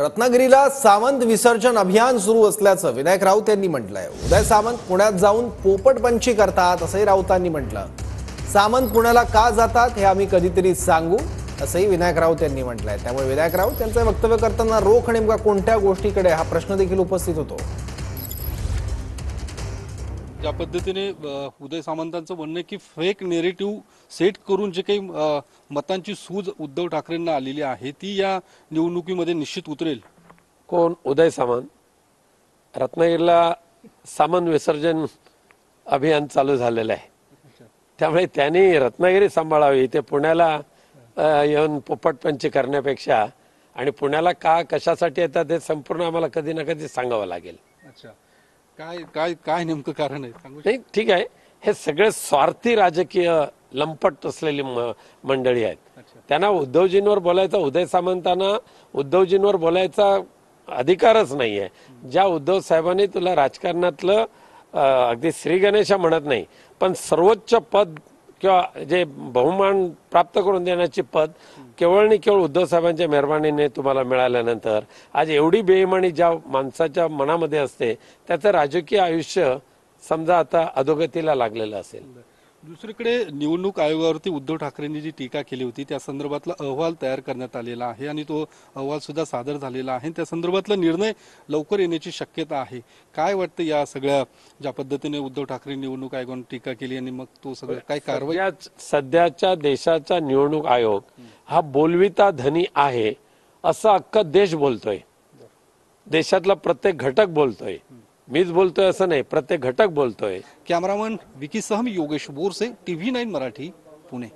रत्नागिरीला सावंत विसर्जन अभियान सुरू असल्याचं विनायक राऊत यांनी म्हटलंय. उदय सामंत पुण्यात जाऊन पोपटपंची करतात असंही राऊतांनी म्हटलं. सामंत पुण्याला का जातात हे आम्ही कधीतरी सांगू असंही विनायक राऊत यांनी म्हटलंय. त्यामुळे विनायक राऊत यांचं वक्तव्य करताना रोख नेमका कोणत्या गोष्टीकडे हा प्रश्न देखील उपस्थित होतो. ज्या पद्धतीने उदय सामंतांचं म्हणणं आहे की फेक नेरेटिव्ह सेट करून जे काही मतांची सूज उद्धव ठाकरेंना आलेली आहे ती या निवडणुकीमध्ये निश्चित उतरेल. कोण? उदय सामंत. रत्नागिरीला सामंत विसर्जन अभियान चालू झालेलं आहे. त्यामुळे त्यांनी रत्नागिरी सांभाळावी ते पुण्याला येऊन पोपटपंची करण्यापेक्षा आणि पुण्याला का कशासाठी येतात हे संपूर्ण आम्हाला कधी ना कधी सांगावं लागेल. अच्छा. काय काय काय नेमकं कारण आहे? सांगू नाही ठीक आहे. हे सगळे स्वार्थी राजकीय लंपट असलेली म- मंडळी आहेत. त्यांना उद्धवजींवर बोलायचा उदय सामंतांना उद्धवजींवर बोलायचा अधिकारच नाहीये. ज्या उद्धव साहेबांनी तुला राजकारणातलं अं, अगदी श्री गणेशा म्हणत नाही पण सर्वोच्च पद किंवा जे बहुमान प्राप्त करून देण्याची पद केवळ आणि केवळ उद्धव साहेबांच्या मेहरबानीने तुम्हाला मिळाल्यानंतर आज एवढी बेईमानी ज्या माणसाच्या मनामध्ये असते त्याचं राजकीय आयुष्य समजा आता अधोगतीला लागलेलं असेल. दुसरीकडे निवडणूक आयोगावरती उद्धव ठाकरेंनी जी टीका केली होती त्या संदर्भातला अहवाल तयार करण्यात आलेला आहे आणि तो अहवाल सुद्धा सादर झालेला आहे. त्या संदर्भातला निर्णय लवकर येण्याची शक्यता आहे. काय वाटतं या सगळ्या ज्या पद्धतीने उद्धव ठाकरे निवडणूक आयोगाने टीका केली आणि मग तो सगळं काय कारवाई? सध्याच्या देशाचा निवडणूक आयोग हा बोलविता धनी आहे असं अख्खा देश बोलतोय. देशातला प्रत्येक घटक बोलतोय. मीच बोलतोय असं नाही प्रत्येक घटक बोलतोय. कॅमेरामन विकीसह मी योगेश बोरसे टीव्ही नाईन मराठी पुणे.